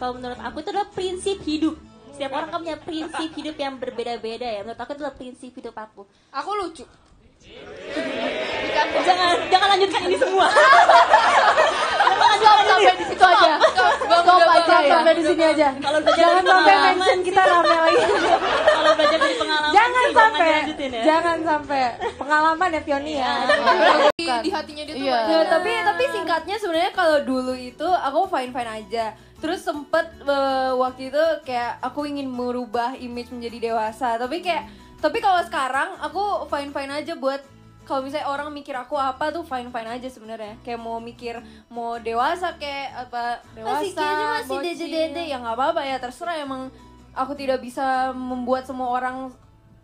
kalau menurut aku itu adalah prinsip hidup setiap orang kan punya prinsip hidup yang berbeda-beda ya menurut aku itu adalah prinsip hidup aku Aku lucu. jangan jangan lanjutkan ini semua Stop sampai di situ aja. Stop aja. Sampai di sini aja. kalau belajar Jangan dari sampai pengalaman mention kita rame lagi. kalau belajar dari pengalaman Jangan sih, sampai. ya Jangan sampai. Pengalaman ya Fioni ya. Di, di hatinya dia tuh Iya. Ya, tapi tapi singkatnya sebenarnya kalau dulu itu aku fine fine aja. Terus sempet eh, waktu itu kayak aku ingin merubah image menjadi dewasa. Tapi kayak tapi kalau sekarang aku fine fine aja buat kalau misalnya orang mikir aku apa tuh fine fine aja sebenarnya. Kayak mau mikir mau dewasa kayak apa dewasa. Masih kayaknya masih bocil. dede-dede. ya nggak apa-apa ya terserah emang aku tidak bisa membuat semua orang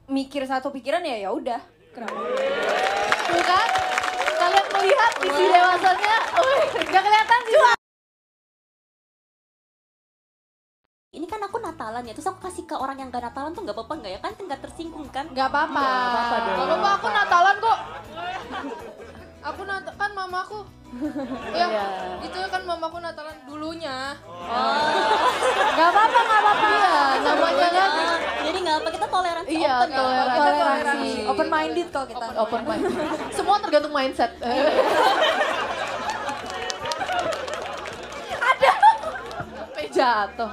mikir satu pikiran ya ya udah. Kenapa? Tuh kan? Kalian melihat isi dewasanya, nggak kelihatan sih. Natalan ya terus aku kasih ke orang yang gak Natalan tuh nggak apa-apa nggak ya kan nggak tersinggung kan Gak apa-apa. Gak apa-apa, aku Natalan kok. Aku Nat kan mamaku. ya, itu kan mamaku Natalan dulunya. Gak apa-apa, gak apa-apa. Namanya kan jadi nggak apa kita toleransi Iya, open ya. toleransi. Toleransi. Open minded kok kita. open mind. Semua tergantung mindset. Ada. Sampai jatuh.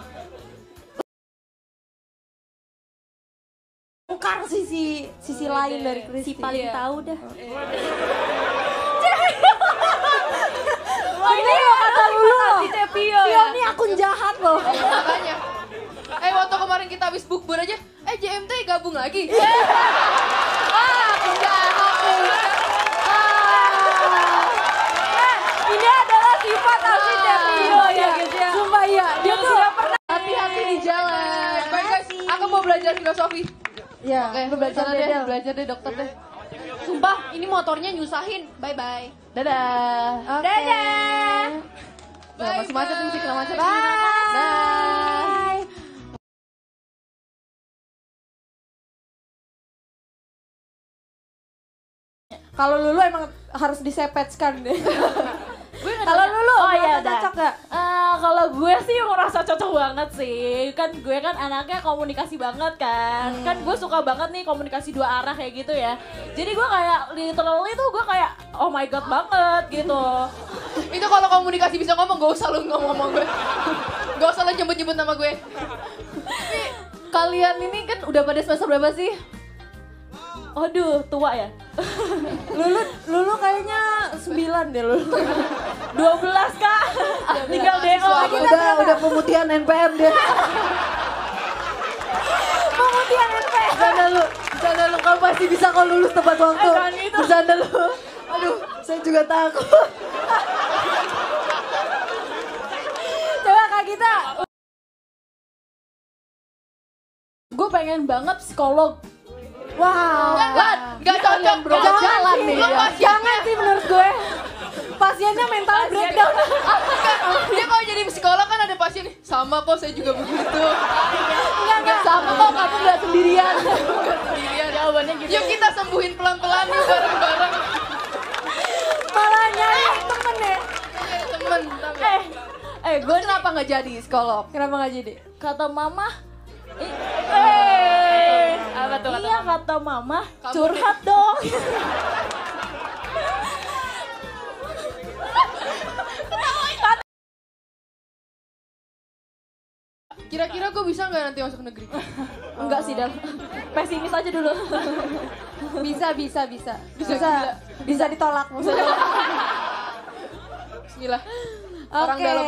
Sisi sisi lain dari Kristi. si paling tahu dah ini lo kata Lulu loh. Si Cepio ya. Fioni akun jahat loh. Makanya. Eh waktu kemarin kita habis bukber aja, eh JMT gabung lagi. Ini adalah sifat asli Cepio ya. Sumpah iya. Dia tuh Hati-hati di jalan. Baik guys, aku mau belajar filosofi. Ya, Oke, lu belajar deh, deh. belajar deh dokter deh. Sumpah, ini motornya nyusahin. Bye bye. Dadah. Dadah. Nah, masih macet nih, masih kena macet. Bye. Dah. Kalau Lulu emang harus disepetskan deh. Kalau. Lulu Oh, iya, cocok gak? Eh, kalau gue sih merasa cocok banget sih kan gue kan anaknya komunikasi banget kan kan gue suka banget nih komunikasi dua arah kayak gitu ya jadi gue kayak literally tuh gue kayak oh my god banget gitu Itu kalau komunikasi bisa ngomong, gak usah lu ngomong-ngomong gue. Gak usah lu nyebut-nyebut nama gue. Kalian ini kan udah pada semester berapa sih? aduh tua ya Lulu Lulu kayaknya 9 deh Lulu. 12 kak tinggal DO udah udah pemutihan NPM dia. Pemutihan NPM. Bercanda lu, bercanda lu kau pasti bisa kau lulus tepat waktu. Eh, jangan itu. Bercanda lu. Aduh, saya juga takut. Coba Kak kita. gue pengen banget psikolog Wow. Gak, gak cocok. bro, Gak jalan nih, ya. pasien. Jangan sih menurut gue. Pasiennya mental breakdown. Dia kalau jadi psikolog kan ada pasien nih. Sama kok, saya juga begitu. Enggak enggak. Sama kok kamu nggak sendirian. Sendirian. Jawabannya gitu. Yuk kita sembuhin pelan-pelan bareng-bareng. Malah nyari temen ya. Temen. eh eh gue kenapa nggak jadi psikolog? Kenapa gak jadi? kata mama eh apa tuh kata iya kata mama Kamu curhat dong Kira-kira gue bisa nggak nanti masuk negeri? enggak sih dal pesimis aja dulu Bisa bisa bisa. Bisa bisa ditolak. Bisa Bismillah. Orang Oke. dalam.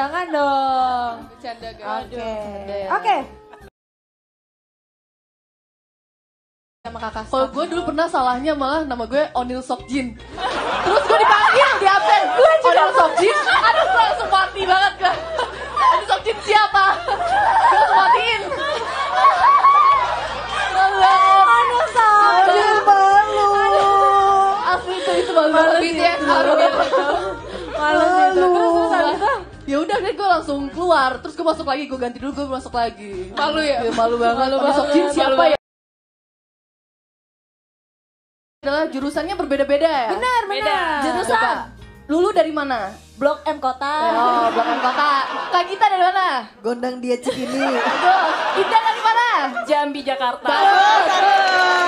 Jangan dong. Bercanda guys. Oke. Oke. sama kakak Kalau gue dulu pernah salahnya malah nama gue Onil Sokjin. Terus gue dipanggil di absen. Gue juga Onil Sokjin. Aduh gue langsung mati banget gue. Onil Sokjin siapa? Gue langsung keluar terus gue masuk lagi gue ganti dulu gue masuk lagi. Malu ya? Iya, malu banget. Malu Jean malu siapa ya? Adalah jurusannya berbeda-beda ya? Benar, benar. Jurusan Lulu dari mana? Blok M Kota. oh belakang kota. Kak kita dari mana? Gondang dia Cikini. Aduh, Indah dari mana? Jambi Jakarta. Bagus,